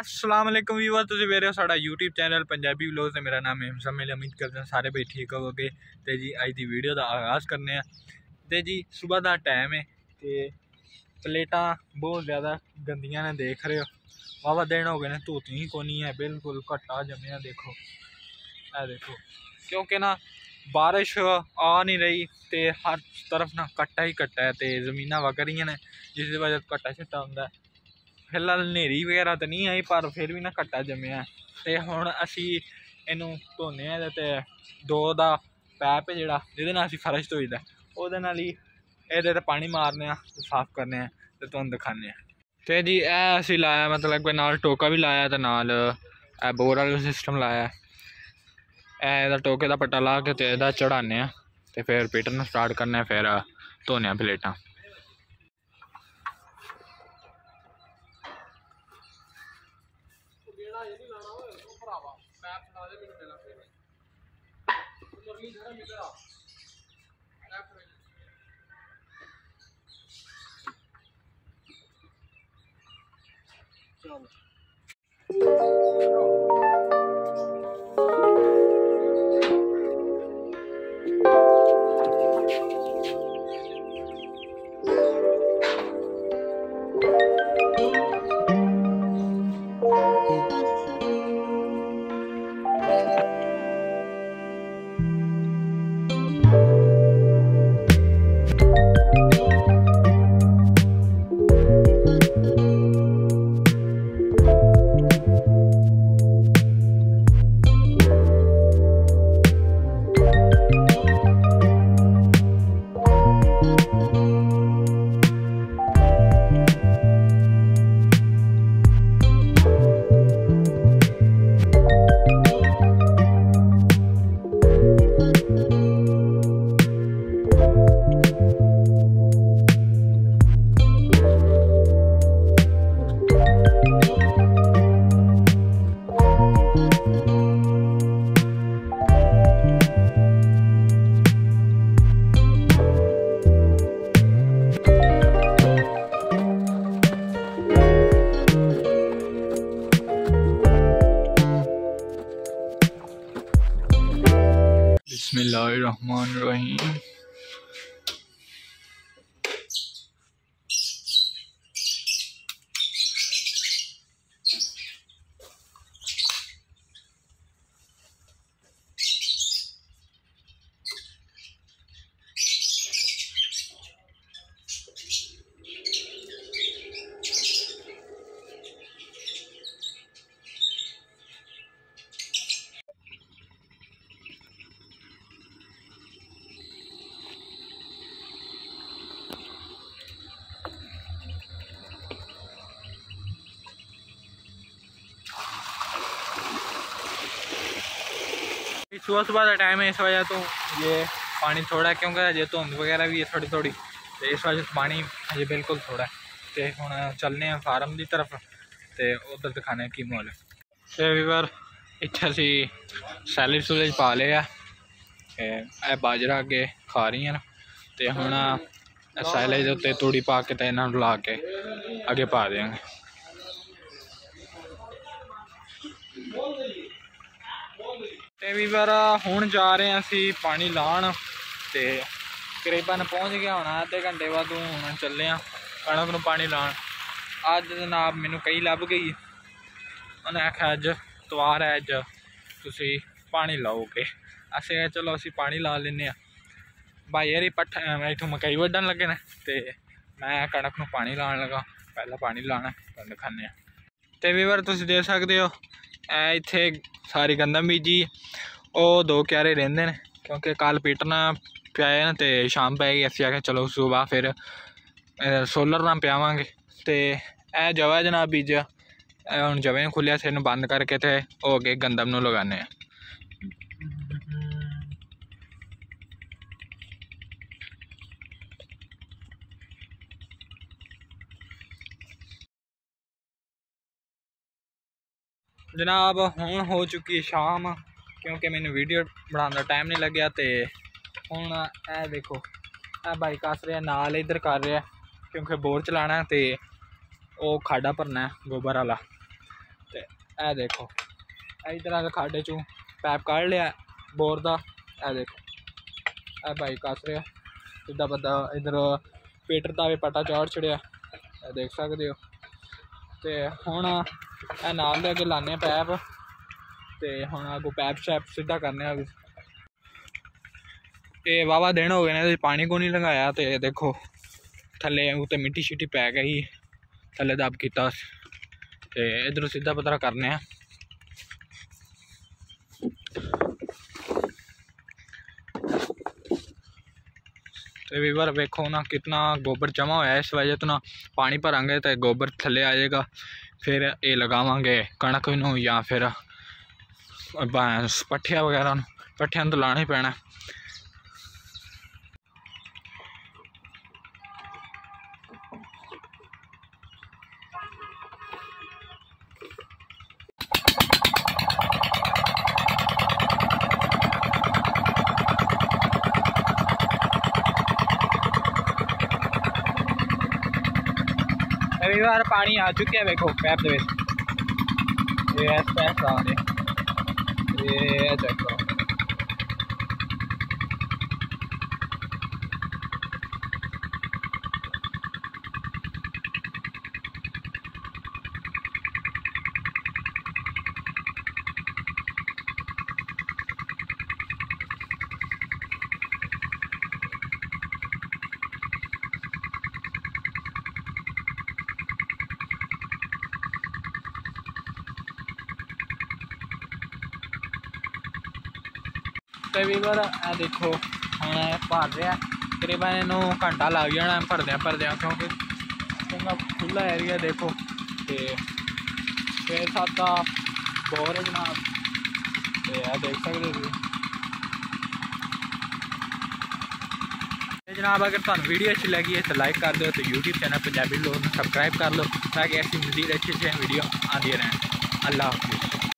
ਅਸਲਾਮ ਅਲੈਕੁਮ weaver, ਤੁਸੀਂ ਵੇਖ ਰਹੇ ਹੋ ਸਾਡਾ YouTube ਚੈਨਲ ਪੰਜਾਬੀ ਵਲੌਗਸ ਤੇ ਮੇਰਾ ਨਾਮ ਹੈ ਹਮਜ਼ਾ ਉਮੀਦ ਕਰਦੇ ਸਾਰੇ ਬਈ ਠੀਕ ਹੋਵੋਗੇ ਤੇ ਜੀ ਅੱਜ ਦੀ ਵੀਡੀਓ ਦਾ ਆਗਾਜ਼ ਕਰਨੇ ਆ ਤੇ ਜੀ ਸਵੇਰ ਦਾ ਟਾਈਮ ਹੈ ਤੇ ਪਲੇਟਾਂ ਬਹੁਤ ਜ਼ਿਆਦਾ ਗੰਦੀਆਂ ਨੇ, ਦੇਖ ਰਹੇ ਹੋ। ਵਾਵਾ ਦਿਨ ਹੋ ਗਏ ਨੇ, ਧੋਤੀ ਹੀ ਕੋਨੀ ਹੈ, ਬਿਲਕੁਲ ਘਟਾ ਜੰਮਿਆ, ਦੇਖੋ। ਇਹ ਦੇਖੋ, ਕਿਉਂਕਿ ਨਾ ਬਾਰਿਸ਼ ਆ ਨਹੀਂ ਰਹੀ ਤੇ ਹਰ ਤਰਫ ਨਾ ਕੱਟਾ ਹੀ ਕੱਟਾ ਹੈ ਤੇ ਜ਼ਮੀਨਾਂ ਵਗ ਰਹੀਆਂ ਨੇ, ਜਿਸ ਦੀ ਵਜ੍ਹਾ ਤੋਂ ਕੱਟਾ ਹੁੰਦਾ ਹੈ। ਫਿਲਹਾਲ ਹਨੇਰੀ ਵਗੈਰਾ ਤਾਂ ਨਹੀਂ ਆਈ, ਪਰ ਫਿਰ ਵੀ ਨਾ ਘੱਟਾ ਜੰਮਿਆ। ਤੇ ਹੁਣ ਅਸੀਂ ਇਹਨੂੰ ਧੋਨੇ ਆ ਤੇ ਦੋ ਦਾ ਪੈਪ ਜਿਹੜਾ, ਜਿਹਦੇ ਨਾਲ ਅਸੀਂ ਫਰਸ਼ ਧੋਈਦਾ। ਉਹਦੇ ਨਾਲ ਹੀ ਇਹਦੇ ਤੇ ਪਾਣੀ ਮਾਰਨੇ ਆ ਤੇ ਸਾਫ਼ ਕਰਨੇ ਆ ਤੇ ਤੁਹਾਨੂੰ ਦਿਖਾਣੇ ਆ। ਤੇ ਜੀ, ਇਹ ਅਸੀਂ ਲਾਇਆ, ਮਤਲਬ ਕਿ ਨਾਲ ਟੋਕਾ ਵੀ ਲਾਇਆ ਤੇ ਨਾਲ ਇਹ ਬੋਰ ਵਾਲਾ ਸਿਸਟਮ ਲਾਇਆ। ਇਹ ਇਹਦਾ ਟੋਕੇ ਦਾ ਪੱਟਾ ਲਾ ਕੇ ਤੇ ਇਹਦਾ ਚੜਾਣੇ ਆ ਤੇ ਫਿਰ ਪੀਟਰ ਨੂੰ ਸਟਾਰਟ ਕਰਨਾ ਫਿਰ ਧੋਨੇ ਆ ਪਲੇਟਾਂ ਜਿਹੜਾ ਇਹ ਨਹੀਂ ਲਾਣਾ ਓਏ ਉਹ ਭਰਾਵਾ ਪੈਪ ਫੜਾ ਦੇ ਮੈਨੂੰ ਪਹਿਲਾਂ ਫਿਰ ਮੁਰਲੀ ਜਿਹੜਾ ਮਿੱਤਰ ਆ ਪੈਪ ਫੜਾ ਚਲ রহমান রহিম सुबह सुबह का टाइम है इस वजह तो ये पानी थोड़ा है क्योंकि अजय धुंध वगैरह भी है थोड़ी थोड़ी तो इस वजह से पानी अजय बिल्कुल थोड़ा है तो हम चलने फार्म की तरफ तो उधर दिखाने की माहौल है तो ਵੀਵਰ ਇੱਥੇ ਅਸੀਂ ਸੈਲਡ ਸੂਲਜ ਪਾ ਲਏ ਆ ਤੇ ਇਹ ਬਾਜਰਾ ਅੱਗੇ ਖਾ ਰਹੀਆਂ ਨੇ ਤੇ ਹੁਣ ਸੈਲਡ ਦੇ ਉੱਤੇ ਤੂੜੀ ਪਾ ਕੇ ਤੇ ਇਹਨਾਂ ਨੂੰ ਲਾ ਕੇ ਅੱਗੇ ਪਾ ਦੇਵਾਂਗੇ ਤੇ ਵੀਵਰ ਹੁਣ ਜਾ ਰਹੇ ਹਾਂ ਅਸੀਂ ਪਾਣੀ ਲਾਣ ਤੇ ਕਰੀਬਨ ਪਹੁੰਚ ਗਿਆ ਹੋਣਾ ਅੱਧੇ ਘੰਟੇ ਬਾਅਦ ਹੁਣ ਚੱਲੇ ਆ ਕਣਕ ਨੂੰ ਪਾਣੀ ਲਾਣ ਅੱਜ ਜਨਾਬ ਮੈਨੂੰ ਕਈ ਲੱਭ ਗਈ। ਉਹਨੇ ਆਖਿਆ, ਅੱਜ ਤਵਾਰ ਹੈ, ਅੱਜ ਤੁਸੀਂ ਪਾਣੀ ਲਾਓਗੇ। ਅਸੀਂ ਕਿਹਾ, ਚਲੋ ਅਸੀਂ ਪਾਣੀ ਲਾ ਲੈਨੇ ਆ ਭਾਈ ਯਾਰੀ ਪੱਠ ਇਥੋਂ ਮਕਈ ਵੱਢਣ ਲੱਗੇ ਨੇ ਤੇ ਮੈਂ ਕਣਕ ਨੂੰ ਪਾਣੀ ਲਾਉਣ ਲੱਗਾ। ਪਹਿਲਾਂ ਪਾਣੀ ਲਾਣਾ ਤੁਹਾਨੂੰ ਦਿਖਾਉਂਦੇ ਆ ਤੇ ਵੀਵਰ ਤੁਸੀਂ ਦੇਖ ਸਕਦੇ ਹੋ ਇਹ ਇੱਥੇ ਸਾਰੀ ਗੰਦਮ ਬੀਜੀ ਉਹ ਦੋ ਕਿਆਰੇ ਰਹਿੰਦੇ ਨੇ, ਕਿਉਂਕਿ ਕੱਲ ਪੀਟਣਾ ਪਿਆ ਨਾ ਤੇ ਸ਼ਾਮ ਪੈ ਗਈ, ਅਸੀਂ ਆਖਿਆ ਚਲੋ ਸਵੇਰ ਫਿਰ ਸੋਲਰ ਨਾਲ ਪਿਆਵਾਂਗੇ। ਤੇ ਇਹ ਜਵਾ ਜਨਾਬ ਬੀਜਿਆ ਇਹ ਹੁਣ ਜਵੇ ਖੁੱਲਿਆ ਸੀ ਨੂੰ ਬੰਦ ਕਰਕੇ ਤੇ ਉਹ ਅੱਗੇ ਗੰਦਮ ਨੂੰ ਲਗਾਣੇ ਆ। ਜਨਾਬ, ਹੁਣ ਹੋ ਚੁੱਕੀ ਸ਼ਾਮ, ਕਿਉਂਕਿ ਮੈਨੂੰ ਵੀਡੀਓ ਬਣਾਉਣ ਦਾ ਟਾਈਮ ਨਹੀਂ ਲੱਗਿਆ ਤੇ ਹੁਣ ਇਹ ਦੇਖੋ ਇਹ ਬਾਈ ਕੱਸ ਰਿਹਾ, ਨਾਲ ਇੱਧਰ ਕਰ ਰਿਹਾ, ਕਿਉਂਕਿ ਬੋਰ ਚਲਾਣਾ ਤੇ ਉਹ ਖਾਡਾ ਭਰਨਾ ਗੋਬਰ ਵਾਲਾ। ਤੇ ਇਹ ਦੇਖੋ ਇਸ ਤਰ੍ਹਾਂ ਦੇ ਖਾਡੇ ਚੋਂ ਪੈਪ ਕੱਢ ਲਿਆ ਬੋਰ ਦਾ, ਇਹ ਦੇਖੋ, ਇਹ ਭਾਈ ਕੱਸ ਰਿਹਾ ਸਿੱਧਾ ਬੰਦਾ ਇਧਰ ਪੇਟਰ ਦਾ ਵੀ ਪਟਾ ਚਾੜ ਛੜਿਆ, ਇਹ ਦੇਖ ਸਕਦੇ ਹੋ। ਤੇ ਹੁਣ ਇਹ ਨਾਲ ਦੇ ਅੱਗੇ ਲਾਣੇ ਪੈਪ ਤੇ ਹੁਣ ਅੱਗੋਂ ਪੈਪ ਸ਼ੈਪ ਸਿੱਧਾ ਕਰਨੇ ਆ। ਇਹ ਵਾਵਾ ਦਿਨ ਹੋ ਗਏ ਨੇ ਪਾਣੀ ਕੋ ਨਹੀਂ ਲੰਘਾਇਆ ਤੇ ਦੇਖੋ ਥੱਲੇ ਉੱਤੇ ਮਿੱਟੀ ਸ਼ਿੱਟੀ ਪੈ ਗਈ, ਥੱਲੇ ਦਬ ਕੀਤਾ। ਤੇ ਇਧਰੋਂ ਸਿੱਧਾ ਪਤਰਾ ਕਰਨੇ ਆ। ਤੇ ਵੀਵਰ ਵੇਖੋ ਨਾ ਕਿੰਨਾ ਗੋਬਰ ਜਮਾ ਹੋਇਆ ਇਸ ਵਜ੍ਹਾ ਤੋਂ ਨਾ ਪਾਣੀ ਭਰਾਂਗੇ ਤੇ ਗੋਬਰ ਥੱਲੇ ਆ ਜਾਏਗਾ, ਫਿਰ ਇਹ ਲਗਾਵਾਂਗੇ ਕਣਕ ਨੂੰ ਜਾਂ ਫਿਰ ਬਾਂਸ ਪੱਠਿਆਂ ਵਗੈਰਾ ਨੂੰ, ਪੱਠਿਆਂ ਨੂੰ ਤਾਂ ਲਾਣਾ ਹੀ ਪੈਣਾ। ਕਈ ਵਾਰ ਪਾਣੀ ਆ ਚੁੱਕਿਆ ਵੇਖੋ ਪੈਪ ਦੇ ਵਿੱਚ ਇਹ ਐਸ ਪੈਪ ਆ ਰਹੇ ਇਹ ਦੇਖੋ ਤੇ ਵੀਵਰ ਇਹ ਦੇਖੋ, ਹੁਣ ਇਹ ਭਰ ਰਿਹਾ। ਤਕਰੀਬਨ ਇਹਨੂੰ ਘੰਟਾ ਲੱਗ ਜਾਣਾ ਭਰਦਿਆਂ ਭਰਦਿਆਂ, ਕਿਉਂਕਿ ਚੰਗਾ ਖੁੱਲਾ ਏਰੀਆ ਦੇਖੋ। ਤੇ ਛੇ ਸੱਤ ਦਾ ਬੋਰ ਹੈ ਜਨਾਬ। ਤੇ ਇਹ ਦੇਖ ਸਕਦੇ ਹੋ ਤੁਸੀਂ। ਤੇ ਜਨਾਬ, ਅਗਰ ਤੁਹਾਨੂੰ ਵੀਡੀਓ ਅੱਛੀ ਲੱਗੀ ਹੈ, ਤਾਂ ਲਾਈਕ ਕਰ ਦਿਓ ਤੇ YouTube ਚੈਨਲ ਪੰਜਾਬੀ ਲੋਕ ਨੂੰ ਸਬਸਕ੍ਰਾਈਬ ਕਰ ਲਓ, ਤਾਂ ਕਿ ਐਸੀ ਮਜ਼ੀਦ ਅੱਛੀ ਅੱਛੀ ਵੀਡੀਓ ਆਉਂਦੀਆਂ ਰਹਿਣ। ਅੱਲਾਹ ਹਾਫਿਜ਼।